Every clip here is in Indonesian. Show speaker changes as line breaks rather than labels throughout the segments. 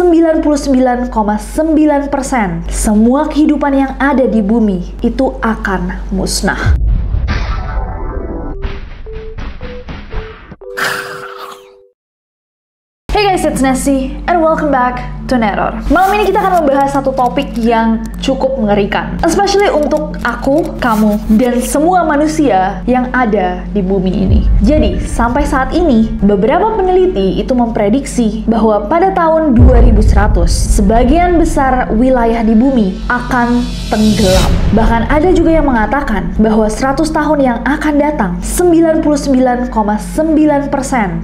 99,9% semua kehidupan yang ada di bumi itu akan musnah. Hey guys, it's Nessie and welcome back to Neror. Malam ini kita akan membahas satu topik yang cukup mengerikan, especially untuk aku, kamu, dan semua manusia yang ada di bumi ini. Jadi, sampai saat ini, beberapa peneliti itu memprediksi bahwa pada tahun 2100, sebagian besar wilayah di bumi akan tenggelam. Bahkan ada juga yang mengatakan bahwa 100 tahun yang akan datang, 99,9%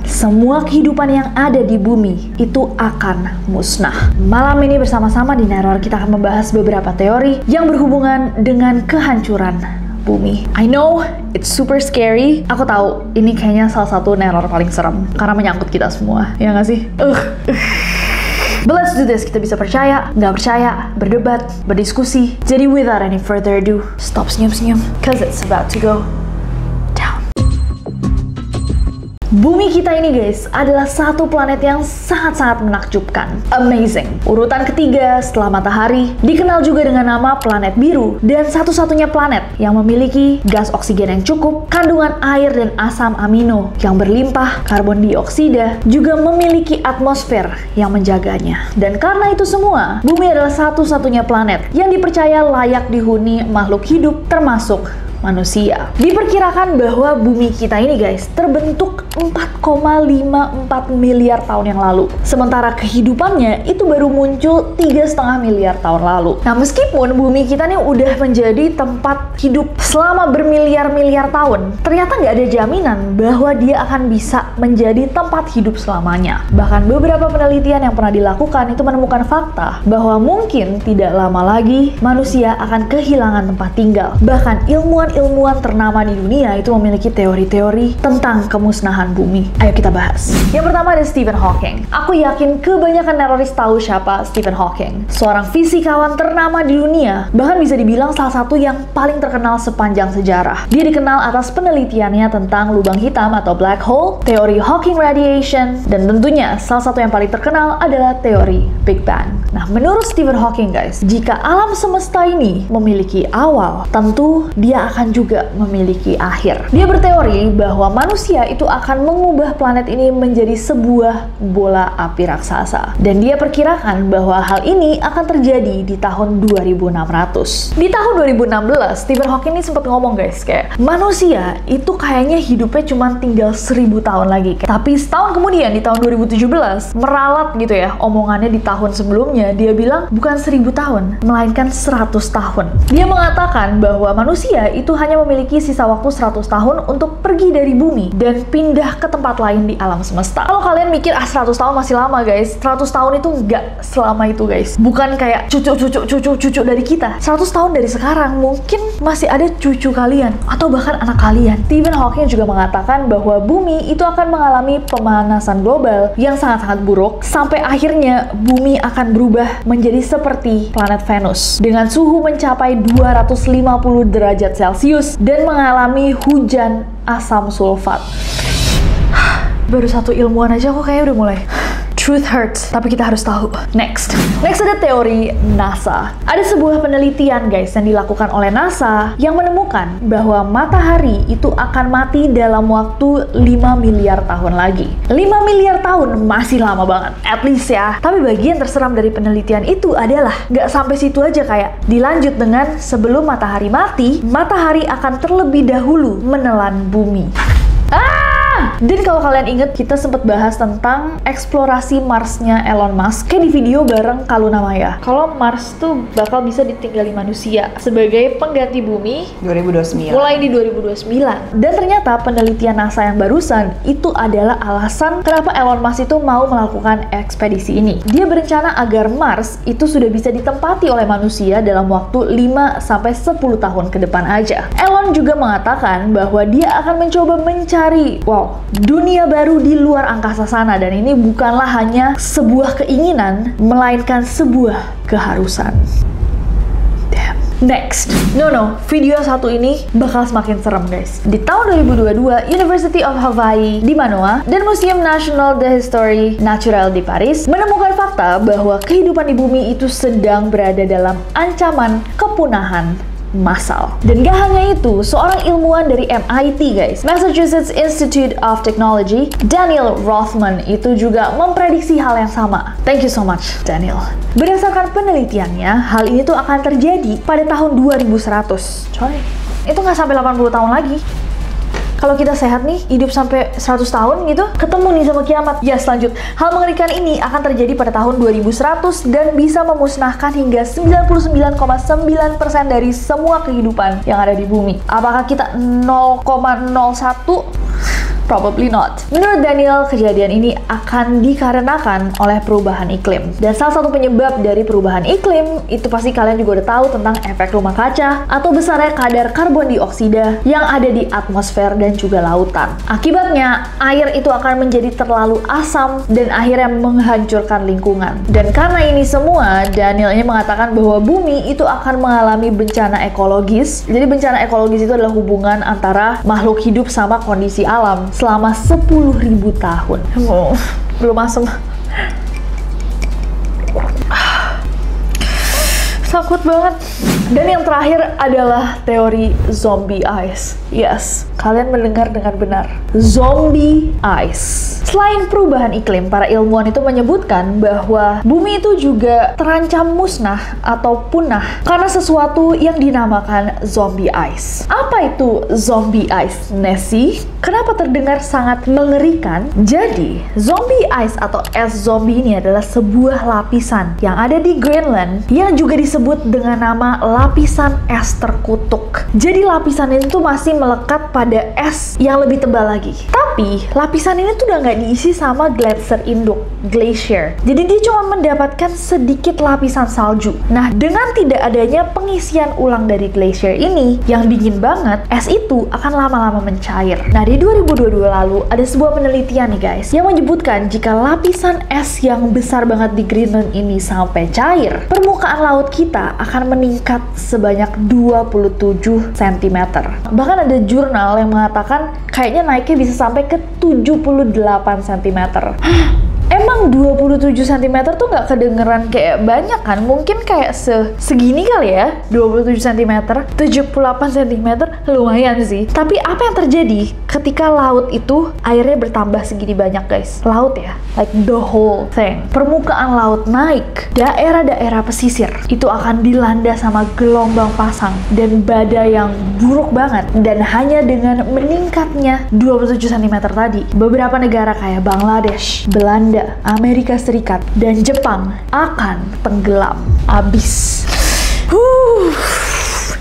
semua kehidupan yang ada di bumi itu akan musnah. Malam ini bersama-sama di Neror kita akan membahas beberapa teori yang berhubungan dengan kehancuran bumi. I know it's super scary. Aku tahu ini kayaknya salah satu neror paling serem karena menyangkut kita semua. Ya nggak sih? Uh. But let's do this. Kita bisa percaya, nggak percaya, berdebat, berdiskusi. Jadi without any further ado, stop senyum-senyum, cause it's about to go Bumi kita ini guys adalah satu planet yang sangat-sangat menakjubkan. Amazing. Urutan ketiga setelah matahari dikenal juga dengan nama planet biru dan satu-satunya planet yang memiliki gas oksigen yang cukup, kandungan air dan asam amino yang berlimpah, karbon dioksida, juga memiliki atmosfer yang menjaganya. Dan karena itu semua, bumi adalah satu-satunya planet yang dipercaya layak dihuni makhluk hidup termasuk manusia. Diperkirakan bahwa bumi kita ini guys terbentuk 4,54 miliar tahun yang lalu. Sementara kehidupannya itu baru muncul 3,5 miliar tahun lalu. Nah meskipun bumi kita nih udah menjadi tempat hidup selama bermiliar-miliar tahun, ternyata nggak ada jaminan bahwa dia akan bisa menjadi tempat hidup selamanya. Bahkan beberapa penelitian yang pernah dilakukan itu menemukan fakta bahwa mungkin tidak lama lagi manusia akan kehilangan tempat tinggal. Bahkan ilmuwan-ilmuwan ternama di dunia itu memiliki teori-teori tentang kemusnahan bumi. Ayo kita bahas. Yang pertama ada Stephen Hawking. Aku yakin kebanyakan teroris tahu siapa Stephen Hawking. Seorang fisikawan ternama di dunia, bahkan bisa dibilang salah satu yang paling terkenal sepanjang sejarah. Dia dikenal atas penelitiannya tentang lubang hitam atau black hole, teori Hawking radiation, dan tentunya salah satu yang paling terkenal adalah teori Big Bang. Nah, menurut Stephen Hawking guys, jika alam semesta ini memiliki awal, tentu dia akan juga memiliki akhir. Dia berteori bahwa manusia itu akan mengubah planet ini menjadi sebuah bola api raksasa. Dan dia perkirakan bahwa hal ini akan terjadi di tahun 2600. Di tahun 2016, Stephen Hawking ini sempat ngomong guys, kayak manusia itu kayaknya hidupnya cuma tinggal 1000 tahun lagi. Tapi setahun kemudian di tahun 2017, meralat gitu ya omongannya di tahun sebelumnya, dia bilang bukan 1000 tahun, melainkan 100 tahun. Dia mengatakan bahwa manusia itu hanya memiliki sisa waktu 100 tahun untuk pergi dari bumi dan pindah ke tempat lain di alam semesta. Kalau kalian mikir ah 100 tahun masih lama guys, 100 tahun itu nggak selama itu guys. Bukan kayak cucu-cucu cucu-cucu dari kita. 100 tahun dari sekarang mungkin masih ada cucu kalian atau bahkan anak kalian. Stephen Hawking juga mengatakan bahwa bumi itu akan mengalami pemanasan global yang sangat-sangat buruk sampai akhirnya bumi akan berubah menjadi seperti planet Venus dengan suhu mencapai 250 derajat Celcius dan mengalami hujan asam sulfat. Baru satu ilmuwan aja kok kayaknya udah mulai. Truth hurts, tapi kita harus tahu. Next. Next ada teori NASA. Ada sebuah penelitian guys yang dilakukan oleh NASA yang menemukan bahwa matahari itu akan mati dalam waktu 5 miliar tahun lagi. 5 miliar tahun masih lama banget, at least ya. Tapi bagian terseram dari penelitian itu adalah nggak sampai situ aja kayak dilanjut dengan sebelum matahari mati, matahari akan terlebih dahulu menelan bumi. Ah! Dan kalau kalian inget, kita sempat bahas tentang eksplorasi Marsnya Elon Musk kayak di video bareng Kaluna Maya. Kalau Mars tuh bakal bisa ditinggali manusia sebagai pengganti bumi
2029.
mulai di 2029. Dan ternyata penelitian NASA yang barusan itu adalah alasan kenapa Elon Musk itu mau melakukan ekspedisi ini. Dia berencana agar Mars itu sudah bisa ditempati oleh manusia dalam waktu 5 sampai 10 tahun ke depan aja. Elon juga mengatakan bahwa dia akan mencoba mencari wow, dunia baru di luar angkasa sana. Dan ini bukanlah hanya sebuah keinginan melainkan sebuah keharusan. Next, no no, video satu ini bakal semakin serem guys. Di tahun 2022, University of Hawaii di Manoa dan Museum National de History Naturelle di Paris menemukan fakta bahwa kehidupan di bumi itu sedang berada dalam ancaman kepunahan massal. Dan gak hanya itu, seorang ilmuwan dari MIT guys, Massachusetts Institute of Technology, Daniel Rothman itu juga memprediksi hal yang sama. Thank you so much, Daniel. Berdasarkan penelitiannya, hal ini tuh akan terjadi pada tahun 2100. Coy, itu nggak sampai 80 tahun lagi kalau kita sehat nih, hidup sampai 100 tahun gitu, ketemu nih sama kiamat. Ya, selanjut. Hal mengerikan ini akan terjadi pada tahun 2100 dan bisa memusnahkan hingga 99,9% dari semua kehidupan yang ada di bumi. Apakah kita 0,01? Probably not. Menurut Daniel, kejadian ini akan dikarenakan oleh perubahan iklim. Dan salah satu penyebab dari perubahan iklim, itu pasti kalian juga udah tahu tentang efek rumah kaca atau besarnya kadar karbon dioksida yang ada di atmosfer dan juga lautan. Akibatnya, air itu akan menjadi terlalu asam dan akhirnya menghancurkan lingkungan. Dan karena ini semua, Daniel ini mengatakan bahwa bumi itu akan mengalami bencana ekologis. Jadi bencana ekologis itu adalah hubungan antara makhluk hidup sama kondisi alam selama 10.000 tahun. Oh, belum asem. Takut banget. Dan yang terakhir adalah teori zombie eyes. Yes, kalian mendengar dengan benar. Zombie eyes. Selain perubahan iklim, para ilmuwan itu menyebutkan bahwa bumi itu juga terancam musnah atau punah karena sesuatu yang dinamakan zombie ice. Apa itu zombie ice, Nessie? Kenapa terdengar sangat mengerikan? Jadi, zombie ice atau es zombie ini adalah sebuah lapisan yang ada di Greenland yang juga disebut dengan nama lapisan es terkutuk. Jadi lapisan itu masih melekat pada es yang lebih tebal lagi. Tapi lapisan ini tuh udah nggak diisi sama glacier induk, glacier. Jadi dia cuma mendapatkan sedikit lapisan salju. Nah, dengan tidak adanya pengisian ulang dari glacier ini yang dingin banget, es itu akan lama-lama mencair. Nah, di 2022 lalu ada sebuah penelitian nih guys yang menyebutkan jika lapisan es yang besar banget di Greenland ini sampai cair, permukaan laut kita akan meningkat sebanyak 27 cm. Bahkan ada jurnal yang mengatakan kayaknya naiknya bisa sampai ke 78 cm. Emang 27 cm tuh nggak kedengeran kayak banyak kan? Mungkin kayak se segini kali ya, 27 cm, 78 cm lumayan sih. Tapi apa yang terjadi ketika laut itu airnya bertambah segini banyak guys? Laut ya, like the whole thing. Permukaan laut naik, daerah-daerah pesisir itu akan dilanda sama gelombang pasang dan badai yang buruk banget. Dan hanya dengan meningkatnya 27 cm tadi, beberapa negara kayak Bangladesh, Belanda, Belanda, Amerika Serikat, dan Jepang akan tenggelam abis. Huh.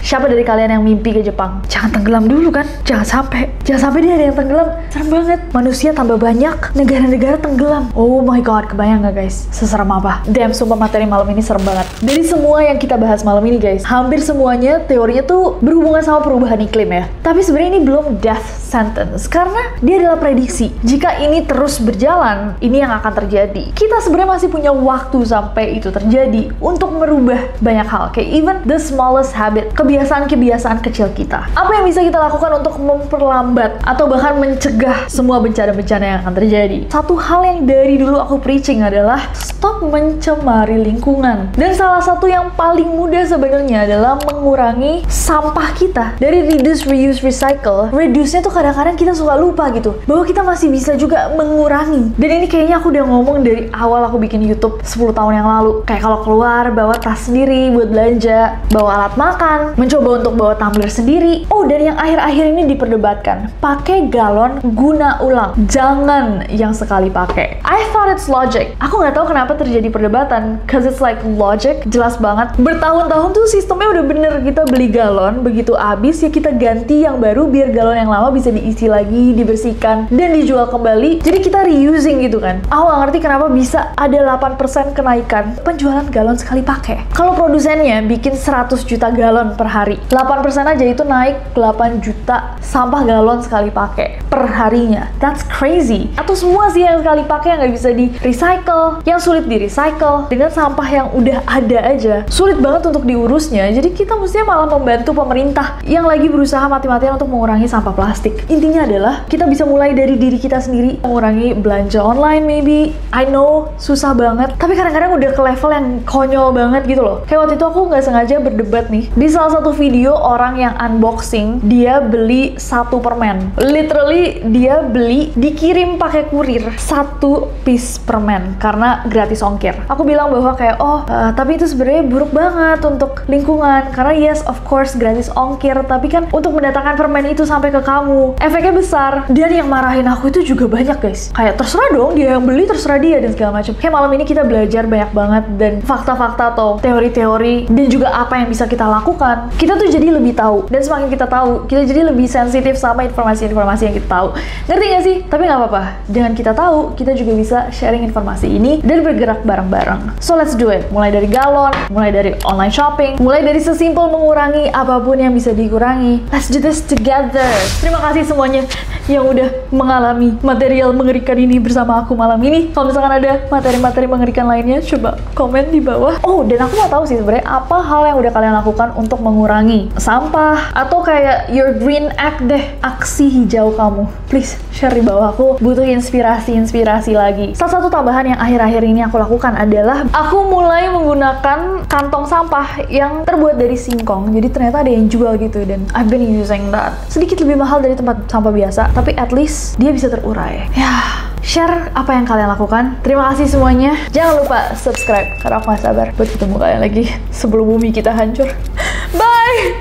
Siapa dari kalian yang mimpi ke Jepang? Jangan tenggelam dulu kan? Jangan sampai. Jangan sampai dia ada yang tenggelam. Serem banget. Manusia tambah banyak, negara-negara tenggelam. Oh my god, kebayang gak guys? Seserem apa? Damn, sumpah materi malam ini serem banget. Dari semua yang kita bahas malam ini guys, hampir semuanya teorinya tuh berhubungan sama perubahan iklim ya. Tapi sebenarnya ini belum death sentence karena dia adalah prediksi. Jika ini terus berjalan, ini yang akan terjadi. Kita sebenarnya masih punya waktu sampai itu terjadi untuk merubah banyak hal. Kayak even the smallest habit, kebiasaan kebiasaan-kebiasaan kecil kita. Apa yang bisa kita lakukan untuk memperlambat atau bahkan mencegah semua bencana-bencana yang akan terjadi? Satu hal yang dari dulu aku preaching adalah stop mencemari lingkungan. Dan salah satu yang paling mudah sebenarnya adalah mengurangi sampah kita. Dari reduce, reuse, recycle, reduce-nya tuh kadang-kadang kita suka lupa gitu. Bahwa kita masih bisa juga mengurangi. Dan ini kayaknya aku udah ngomong dari awal aku bikin YouTube 10 tahun yang lalu. Kayak kalau keluar, bawa tas sendiri buat belanja, bawa alat makan, mencoba untuk bawa tumbler sendiri. Oh, dan yang akhir-akhir ini diperdebatkan, pakai galon guna ulang. Jangan yang sekali pakai. I thought it's logic. Aku nggak tahu kenapa terjadi perdebatan, cause it's like logic, jelas banget. Bertahun-tahun tuh sistemnya udah bener kita beli galon, begitu habis ya kita ganti yang baru biar galon yang lama bisa diisi lagi, dibersihkan, dan dijual kembali. Jadi kita reusing gitu kan. Aku nggak ngerti kenapa bisa ada 8% kenaikan penjualan galon sekali pakai. Kalau produsennya bikin 100 juta galon per hari. 8% aja itu naik 8 juta sampah galon sekali pakai per harinya. That's crazy. Atau semua sih yang sekali pakai yang nggak bisa di recycle, yang sulit di recycle dengan sampah yang udah ada aja. Sulit banget untuk diurusnya. Jadi kita mestinya malah membantu pemerintah yang lagi berusaha mati-matian untuk mengurangi sampah plastik. Intinya adalah kita bisa mulai dari diri kita sendiri, mengurangi belanja online maybe. I know susah banget, tapi kadang-kadang udah ke level yang konyol banget gitu loh. Kayak waktu itu aku nggak sengaja berdebat nih di salah satu video orang yang unboxing dia beli satu permen. Literally dia beli dikirim pakai kurir satu piece permen karena gratis ongkir. Aku bilang bahwa kayak oh uh, tapi itu sebenarnya buruk banget untuk lingkungan. Karena yes of course gratis ongkir tapi kan untuk mendatangkan permen itu sampai ke kamu efeknya besar. Dan yang marahin aku itu juga banyak guys. Kayak terserah dong dia yang beli terserah dia dan segala macam kayak malam ini kita belajar banyak banget dan fakta-fakta atau teori-teori dan juga apa yang bisa kita lakukan kita tuh jadi lebih tahu. Dan semakin kita tahu kita jadi lebih sensitif sama informasi-informasi yang kita tahu. Ngerti gak sih? Tapi nggak apa-apa. Dengan kita tahu kita juga bisa sharing informasi ini dan bergerak bareng-bareng. So let's do it. Mulai dari galon mulai dari online shopping mulai dari sesimpel mengurangi apa pun yang bisa dikurangi. Let's do this together. Terima kasih semuanya yang udah mengalami material mengerikan ini bersama aku malam ini. Kalau misalkan ada materi-materi mengerikan lainnya, coba komen di bawah. Oh, dan aku mau tahu sih sebenarnya apa hal yang udah kalian lakukan untuk mengurangi sampah atau kayak your green act deh, aksi hijau kamu. Please share di bawah aku butuh inspirasi-inspirasi lagi. Salah satu tambahan yang akhir-akhir ini aku lakukan adalah aku mulai menggunakan kantong sampah yang terbuat dari singkong. Jadi ternyata ada yang jual gitu dan I've been using that. Sedikit lebih mahal dari tempat sampah biasa, tapi at least dia bisa terurai. Ya, share apa yang kalian lakukan. Terima kasih semuanya. Jangan lupa subscribe karena aku gak sabar buat ketemu kalian lagi sebelum bumi kita hancur. Bye!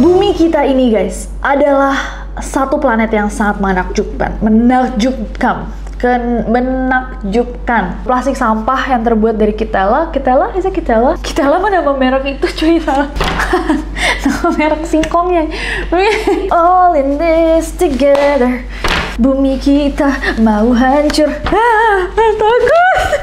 Bumi kita ini guys adalah satu planet yang sangat menakjubkan, menakjubkan, ken menakjubkan. Plastik sampah yang terbuat dari kitela, kitela, bisa kitela? Kitela mana nama merek itu cuy nama merek singkongnya. All in this together. Bumi kita mau hancur. Ah, takut.